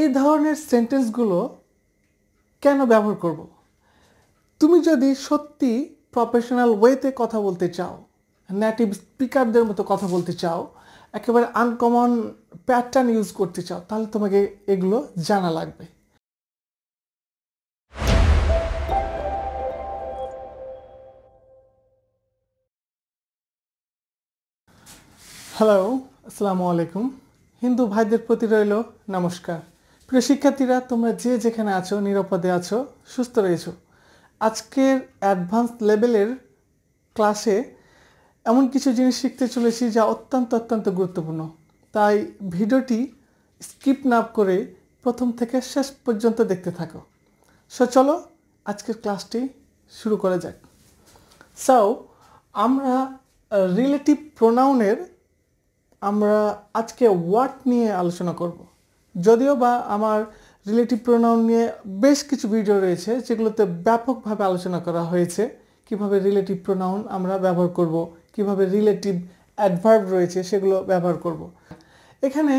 এই ধরনের সেন্টেন্সগুলো কেন ব্যবহার করব? তুমি যদি সত্যি প্রফেশনাল ওয়েতে কথা বলতে চাও নেটিভ স্পিকারদের মতো কথা বলতে চাও, একেবারে আনকমন প্যাটার্ন ইউজ করতে চাও, তাহলে তোমাকে এগুলো জানা লাগবে। হ্যালো আসসালামু আলাইকুম। হিন্দু ভাইদের প্রতি রইল নমস্কার। প্রিয় শিক্ষার্থীরা, তোমরা যে যেখানে আছো, নিরাপদে আছো, সুস্থ রয়েছো। আজকের অ্যাডভান্স লেভেলের ক্লাসে এমন কিছু জিনিস শিখতে চলেছি যা অত্যন্ত অত্যন্ত গুরুত্বপূর্ণ। তাই ভিডিওটি স্কিপ না করে প্রথম থেকে শেষ পর্যন্ত দেখতে থাকো। সো চলো আজকের ক্লাসটি শুরু করা যাক। সো আমরা রিলেটিভ প্রোনাউনের আমরা আজকে ওয়াট নিয়ে আলোচনা করব। যদিও বা আমার রিলেটিভ প্রোনাউন নিয়ে বেশ কিছু ভিডিও রয়েছে, যেগুলোতে ব্যাপকভাবে আলোচনা করা হয়েছে, কীভাবে রিলেটিভ প্রোনাউন আমরা ব্যবহার করব, কীভাবে রিলেটিভ অ্যাডভার্ব রয়েছে, সেগুলো ব্যবহার করব। এখানে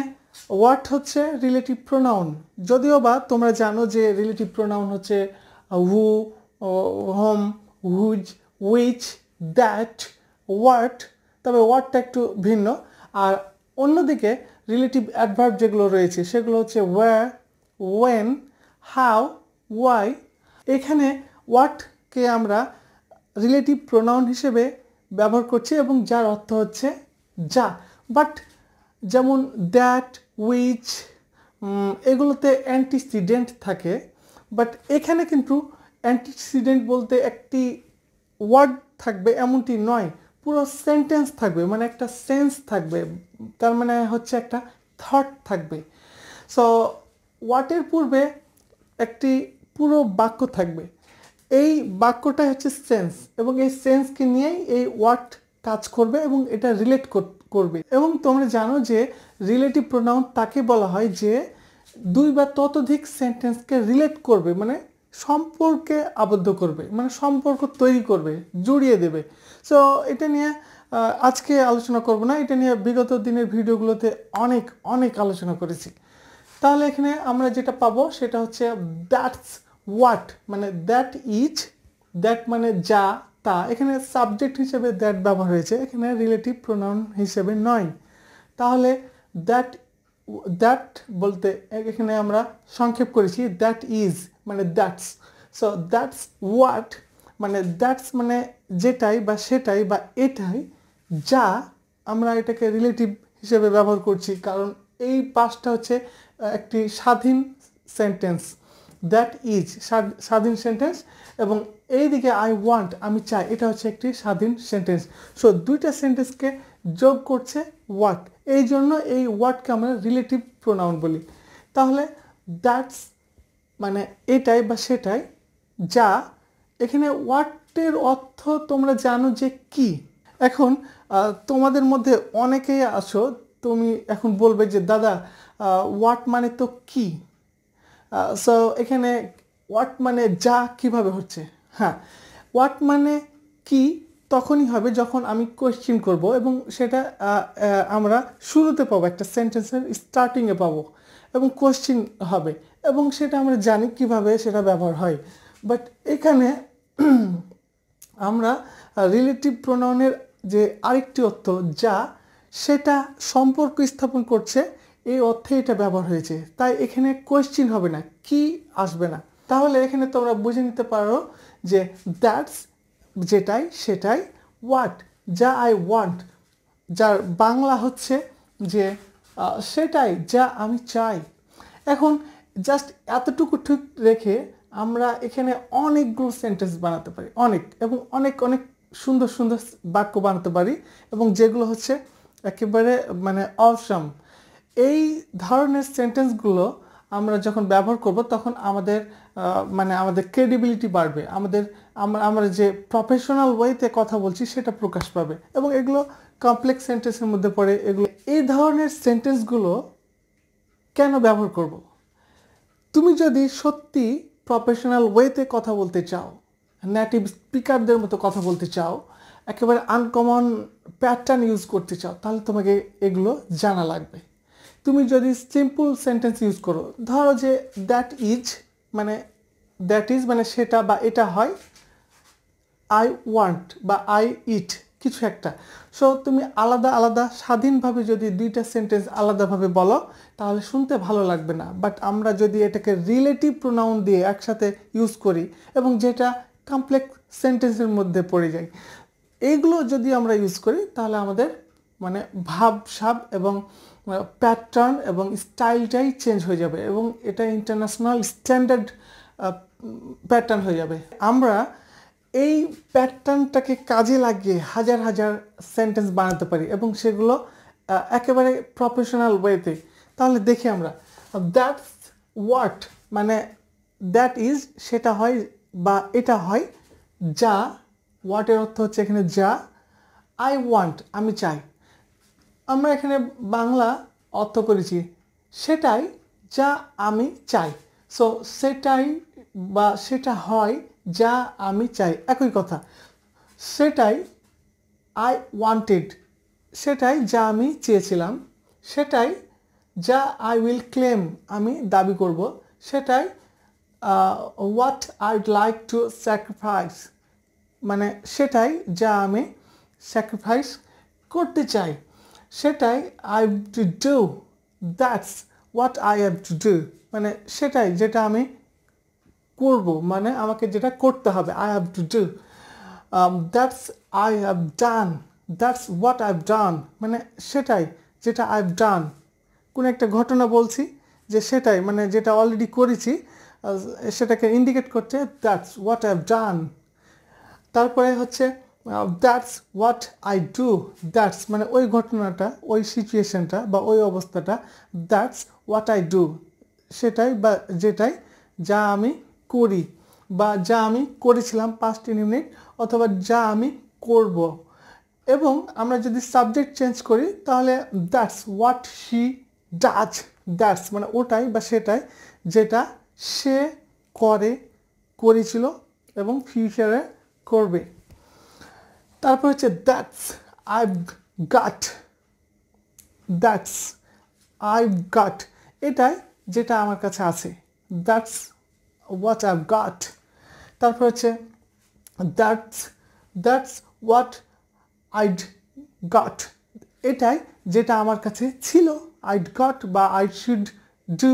ওয়ার্ড হচ্ছে রিলেটিভ প্রোনাউন যদিও বা তোমরা জানো যে রিলেটিভ প্রোনাউন হচ্ছে who whom whose which that what তবে ওয়ার্ডটা একটু ভিন্ন। আর অন্যদিকে রিলেটিভ অ্যাডভার্ব যেগুলো রয়েছে, সেগুলো হচ্ছে ওয়ার ওয়েন হাউ ওয়াই এখানে ওয়াটকে আমরা রিলেটিভ প্রোনাউন হিসেবে ব্যবহার করছি এবং যার অর্থ হচ্ছে যা। বাট যেমন দ্যাট উইচ এগুলোতে অ্যান্টিসিডেন্ট থাকে। বাট এখানে কিন্তু অ্যান্টিসিডেন্ট বলতে একটি ওয়ার্ড থাকবে, এমনটি নয়। পুরো সেন্টেন্স থাকবে মানে একটা সেন্স থাকবে, তার মানে হচ্ছে একটা থট থাকবে। সো ওয়াটের পূর্বে একটি পুরো বাক্য থাকবে। এই বাক্যটা হচ্ছে সেন্স এবং এই সেন্সকে নিয়েই এই ওয়াট কাজ করবে এবং এটা রিলেট করবে। এবং তোমরা জানো যে রিলেটিভ প্রোনাউন তাকে বলা হয় যে দুই বা ততোধিক সেন্টেন্সকে রিলেট করবে মানে সম্পর্কে আবদ্ধ করবে মানে সম্পর্ক তৈরি করবে, জড়িয়ে দেবে। সো এটা নিয়ে আজকে আলোচনা করব না। এটা নিয়ে বিগত দিনের ভিডিওগুলোতে অনেক অনেক আলোচনা করেছি। তাহলে এখানে আমরা যেটা পাবো সেটা হচ্ছে দ্যাটস হোয়াট মানে দ্যাট ইজ দ্যাট মানে যা, তা। এখানে সাবজেক্ট হিসেবে দ্যাট ব্যবহার হয়েছে। এখানে রিলেটিভ প্রোনাউন হিসেবে নয়। তাহলে দ্যাট দ্যাট বলতে এখানে আমরা সংক্ষেপ করেছি। দ্যাট ইজ মানে দ্যাটস সো দ্যাটস হোয়াট মানে দ্যাটস মানে যেটাই বা সেটাই বা এটাই যা আমরা এটাকে রিলেটিভ হিসেবে ব্যবহার করছি। কারণ এই পাঁচটা হচ্ছে একটি স্বাধীন সেন্টেন্স দ্যাট ইজ স্বাধীন সেন্টেন্স এবং এই দিকে আই ওয়ান্ট আমি চাই, এটা হচ্ছে একটি স্বাধীন সেন্টেন্স সো দুইটা সেন্টেন্সকে যোগ করছে ওয়াট এই জন্য এই ওয়ার্ডকে আমরা রিলেটিভ প্রোনাউন বলি। তাহলে দ্যাটস মানে এটাই বা সেটাই যা এখানে ওয়াটের অর্থ তোমরা জানো যে কি? এখন তোমাদের মধ্যে অনেকেই আছো, তুমি এখন বলবে যে, দাদা ওয়াট মানে তো কি? সো এখানে ওয়াট মানে যা কীভাবে হচ্ছে। হ্যাঁ ওয়াট মানে কি তখনই হবে যখন আমি কোয়েশ্চেন করব এবং সেটা আমরা শুরুতে পাবো, একটা সেন্টেন্সের স্টার্টিংয়ে পাবো এবং কোয়েশ্চেন হবে এবং সেটা আমরা জানি কীভাবে সেটা ব্যবহার হয়। বাট এখানে আমরা রিলেটিভ প্রোনাউনের যে আরেকটি অর্থ, যা, সেটা সম্পর্ক স্থাপন করছে, এই অর্থে এটা ব্যবহার হয়েছে। তাই এখানে কোয়েশ্চেন হবে না, কি আসবে না। তাহলে এখানে তোমরা বুঝে নিতে পারো যে দ্যাটস যেটাই, সেটাই হোয়াট যা আই ওয়ান্ট যার বাংলা হচ্ছে যে সেটাই যা আমি চাই। এখন জাস্ট এতটুকু ঠিক রেখে আমরা এখানে অনেকগুলো সেন্টেন্স বানাতে পারি, অনেক, এবং অনেক অনেক সুন্দর সুন্দর বাক্য বানাতে পারি, এবং যেগুলো হচ্ছে একেবারে মানে অসম এই ধরনের সেন্টেন্সগুলো আমরা যখন ব্যবহার করব, তখন আমাদের মানে আমাদের ক্রেডিবিলিটি বাড়বে, আমাদের, আমরা আমরা যে প্রফেশনাল ওয়েতে কথা বলছি সেটা প্রকাশ পাবে, এবং এগুলো কমপ্লেক্স সেন্টেন্সের মধ্যে পড়ে, এগুলো, এই ধরনের সেন্টেন্সগুলো কেন ব্যবহার করব? তুমি যদি সত্যি প্রফেশনাল ওয়েতে কথা বলতে চাও নেটিভ স্পিকারদের মতো কথা বলতে চাও, একেবারে আনকমন প্যাটার্ন ইউজ করতে চাও, তাহলে তোমাকে এগুলো জানা লাগবে। তুমি যদি সিম্পল সেন্টেন্স ইউজ করো, ধরো যে দ্যাট ইজ মানে দ্যাট ইজ মানে সেটা বা এটা হয় আই ওয়ান্ট বা আই ইট কিছু একটা। সো তুমি আলাদা আলাদা, স্বাধীনভাবে যদি দুইটা সেন্টেন্স আলাদাভাবে বলো, তাহলে শুনতে ভালো লাগবে না। বাট আমরা যদি এটাকে রিলেটিভ প্রোনাউন দিয়ে একসাথে ইউজ করি এবং যেটা কমপ্লেক্স সেন্টেন্সের মধ্যে পড়ে যায় এইগুলো যদি আমরা ইউজ করি, তাহলে আমাদের মানে ভাব সাব এবং প্যাটার্ন এবং স্টাইলটাই চেঞ্জ হয়ে যাবে এবং এটা ইন্টারন্যাশনাল স্ট্যান্ডার্ড প্যাটার্ন হয়ে যাবে। আমরা এই প্যাটার্নটাকে কাজে লাগিয়ে হাজার হাজার সেন্টেন্স বানাতে পারি এবং সেগুলো একেবারে প্রফেশনাল ওয়েতে তাহলে দেখি আমরা। দ্যাটস ওয়াট মানে দ্যাট ইজ সেটা হয় বা এটা হয় যা ওয়াটের অর্থ হচ্ছে এখানে যা আই ওয়ান্ট আমি চাই। আমরা এখানে বাংলা অর্থ করেছি, সেটাই যা আমি চাই। সো সেটাই বা সেটা হয় যা আমি চাই। একই কথা। সেটাই আই ওয়ান্টেড সেটাই যা আমি চেয়েছিলাম। সেটাই যা আই উইল ক্লেম আমি দাবি করব। সেটাই what I'd like to sacrifice মানে সেটাই যা আমি স্যাক্রিফাইস করতে চাই। সেটাই I to do that's what I have to do মানে সেটাই যেটা আমি করব মানে আমাকে যেটা করতে হবে I have to do that's I have done that's what I have done মানে সেটাই যেটা আই হ্যাভ ডান কোনো একটা ঘটনা বলছি যে সেটাই মানে যেটা অলরেডি করেছি সেটাকে ইন্ডিকেট করছে that's what I have done তারপরে হচ্ছে that's what I do that's মানে ওই ঘটনাটা, ওই সিচুয়েশনটা বা ওই অবস্থাটা দ্যাটস হোয়াট আই ডু সেটাই বা যেটাই যা আমি করি বা যা আমি করেছিলাম পাস্ট ইউনিট অথবা যা আমি করব। এবং আমরা যদি সাবজেক্ট চেঞ্জ করি, তাহলে that's what she does that's মানে ওটাই বা সেটাই যেটা সে করে, করেছিল এবং ফিউচারে করবে। তারপর হচ্ছে that's I got that's I got এটাই যেটা আমার কাছে আছে। দ্যাটস হোয়াট আই গাট তারপর হচ্ছে that's that's what I'd got এটাই যেটা আমার কাছে ছিল আইড গট বা আই শুড ডু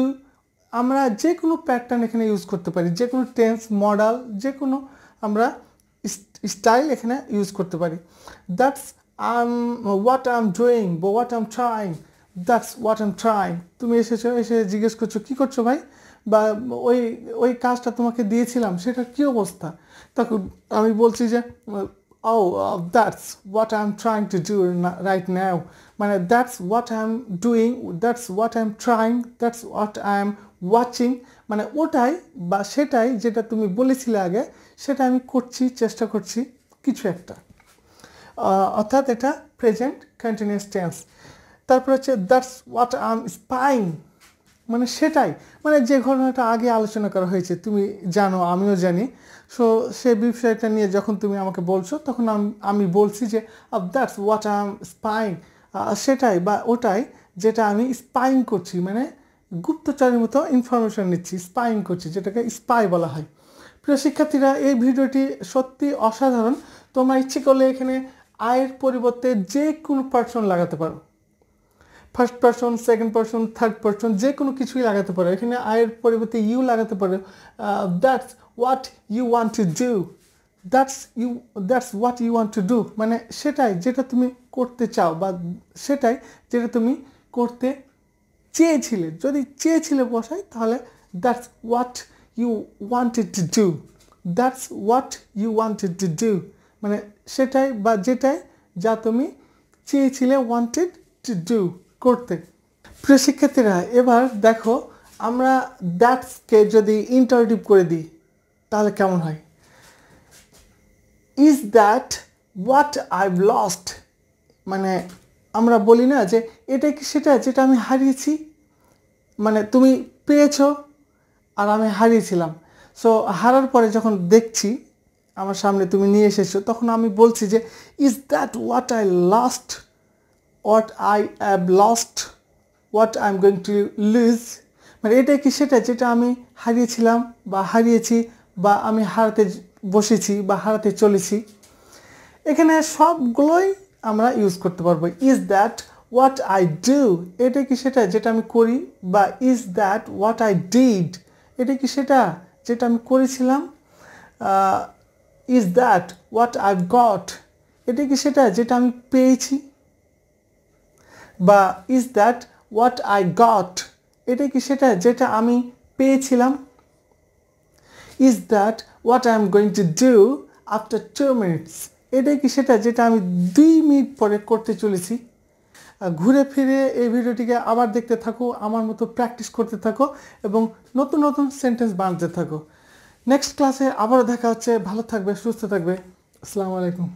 আমরা যে কোনো প্যাটার্ন এখানে ইউজ করতে পারি যে কোনো টেন্স মডেল যে কোনো আমরা স্টাইল এখানে ইউজ করতে পারি। That's um what I am doing বা what I am trying that's what I am trying তুমি এসেছ, এসে জিজ্ঞেস করছ, কী করছ ভাই? বা ওই ওই কাজটা তোমাকে দিয়েছিলাম, সেটার কী অবস্থা? তখন আমি বলছি যে ও that's what I am trying to do right now মানে that's what I am doing that's what I am trying that's what I am watching মানে ওটাই বা সেটাই যেটা তুমি বলেছিলে আগে, সেটা আমি করছি, চেষ্টা করছি, কিছু একটা। অর্থাৎ এটা প্রেজেন্ট কন্টিনিউস টেন্স তারপর হচ্ছে that's what I am spying মানে সেটাই। মানে যে ঘটনাটা আগে আলোচনা করা হয়েছে, তুমি জানো, আমিও জানি। সো সে বিষয়টা নিয়ে যখন তুমি আমাকে বলছো, তখন আমি বলছি যে that's what I am spying সেটাই বা ওটাই যেটা আমি স্পাইং করছি। মানে গুপ্তচরের মতো ইনফরমেশন নিচ্ছি স্পাইং করছি, যেটাকে স্পাই বলা হয়। প্রিয় শিক্ষার্থীরা, এই ভিডিওটি সত্যি অসাধারণ। তোমরা ইচ্ছে করলে এখানে আয়ের পরিবর্তে যে কোনো পার্সন লাগাতে পারো। First person second person third person যে কোনো কিছুই লাগাতে পারো। এখানে আয়ের পরিবর্তে ইউ লাগাতে পারো। That's what you want to do that's you that's what you want to do মানে সেটাই যেটা তুমি করতে চাও বা সেটাই যেটা তুমি করতে চেয়েছিলে। যদি চেয়েছিলে বসাই, তাহলে that's what you wanted to do that's what you wanted to do মানে সেটাই বা যেটাই যা তুমি চেয়েছিলে ওয়ান্টেড টু ডু করতে। প্রিয় শিক্ষার্থীরা, এবার দেখো আমরা দ্যাটসকে যদি ইন্টারডিভ করে দিই, তাহলে কেমন হয়? Is that what I lost মানে আমরা বলি না যে, এটা কি সেটা যেটা আমি হারিয়েছি? মানে তুমি পেয়েছ আর আমি হারিয়েছিলাম। সো হারার পরে যখন দেখছি, আমার সামনে তুমি নিয়ে এসেছ, তখন আমি বলছি যে is that what I last what I have lost what I am going to lose মানে এটা কি সেটা যেটা আমি হারিয়েছিলাম বা হারিয়েছি বা আমি হারাতে বসেছি বা হারাতে চলেছি? এখানে সবগুলোই আমরা ইউজ করতে পারব। Is that what I do এটা কি সেটা যেটা আমি করি বা is that what I did এটা কি সেটা যেটা আমি করেছিলাম? Is that what I got এটা কি সেটা যেটা আমি পেয়েছি? বা is that what I got এটা কি সেটা যেটা আমি পেয়েছিলাম? Is that what I am going to do after two minutes এটাই কি সেটা যেটা আমি দুই মিনিট পরে করতে চলেছি? ঘুরে ফিরে এই ভিডিওটিকে আবার দেখতে থাকো, আমার মতো প্র্যাকটিস করতে থাকো এবং নতুন নতুন সেন্টেন্স বানাতে থাকো। নেক্সট ক্লাসে আবারও দেখা হচ্ছে। ভালো থাকবে, সুস্থ থাকবে। আসসালামু আলাইকুম।